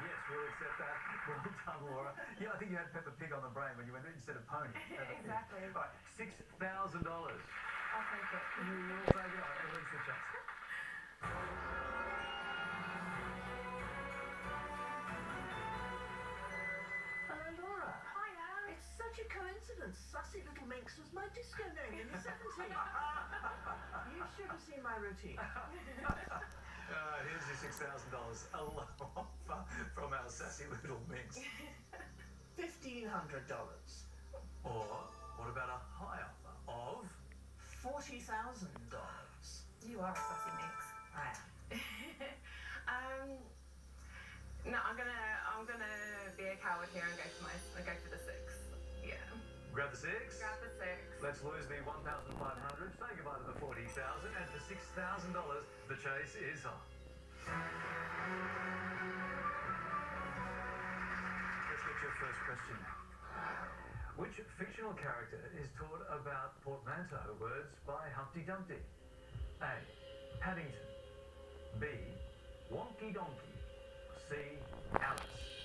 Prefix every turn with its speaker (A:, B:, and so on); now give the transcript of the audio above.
A: Just in time, yes, we'll accept that. Well done, Laura. Yeah, I think you had Peppa Pig on the brain when you went instead of pony. Peppa Pig.
B: Exactly.
A: All right, six thousand dollars.
B: I'll take it.
A: You will take it. At least a chance.
C: Hello, Laura.
B: Hiya.
C: It's such a coincidence. Sassy Little Minx was my disco name in the 70s. you should have seen my routine.
A: Uh, here's your six thousand dollars. A love offer from our sassy little minx.
C: $1,500.
A: Or what about a high offer of?
C: $40,000.
B: You are a sassy mix.
C: I am.
B: um, no, I'm gonna, I'm gonna be a coward here and go for my, and go for the six. Yeah.
A: Grab the six.
B: Grab the six.
A: Let's lose the 1,500, say goodbye to the 40,000, and for $6,000, the chase is on. First question. Which fictional character is taught about portmanteau words by Humpty Dumpty? A. Paddington. B. Wonky Donkey. C. Alice.